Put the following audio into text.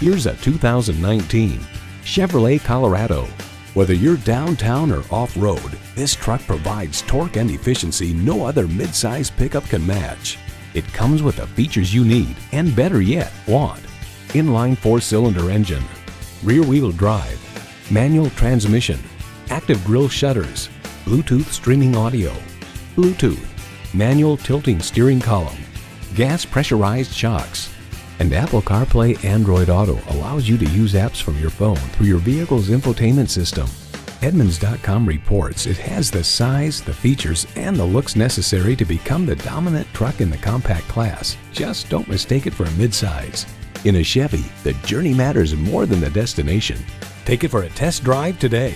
Here's a 2019 Chevrolet Colorado. Whether you're downtown or off-road, this truck provides torque and efficiency no other midsize pickup can match. It comes with the features you need and better yet, want. Inline four-cylinder engine, rear-wheel drive, manual transmission, active grille shutters, Bluetooth streaming audio, Bluetooth, manual tilting steering column, gas pressurized shocks, and Apple CarPlay Android Auto allows you to use apps from your phone through your vehicle's infotainment system. Edmunds.com reports it has the size, the features, and the looks necessary to become the dominant truck in the compact class. Just don't mistake it for a midsize. In a Chevy, the journey matters more than the destination. Take it for a test drive today.